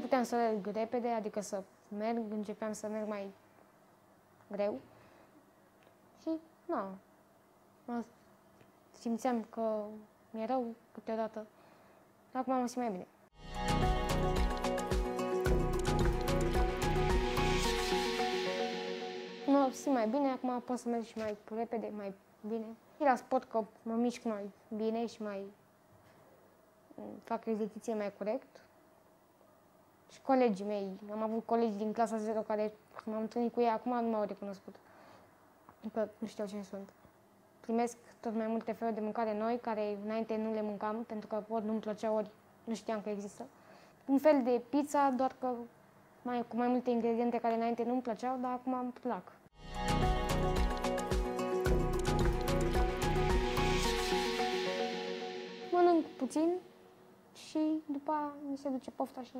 puteam să alerg repede, adică să merg, începeam să merg mai greu. Și, nu, mă simțeam că mi-e rău câteodată. Dar acum mă simt mai bine. Mă simt mai bine, acum pot să merg și mai repede, mai bine. Și la sport că mă mișc mai bine și mai fac exerciție mai corect. Și colegii mei, am avut colegi din clasa 0 care m-am întâlnit cu ei, acum nu m-au recunoscut. Că nu știau cine sunt. Primesc tot mai multe feluri de mâncare noi, care înainte nu le mâncam, pentru că ori nu-mi plăcea, ori nu știam că există. Un fel de pizza, doar că mai, cu mai multe ingrediente care înainte nu-mi plăceau, dar acum îmi plac. Mănânc puțin și după aia mi se duce pofta și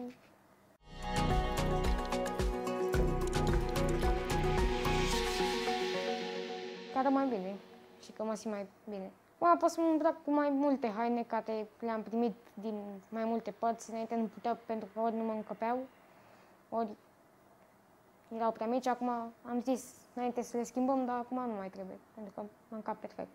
că mai bine și că mă simt mai bine. Acum pot să mă îmbrac cu mai multe haine care le-am primit din mai multe părți. Înainte nu puteau pentru că ori nu mă încăpeau, ori erau prea mici. Acum am zis înainte să le schimbăm, dar acum nu mai trebuie, pentru că mă încap perfect.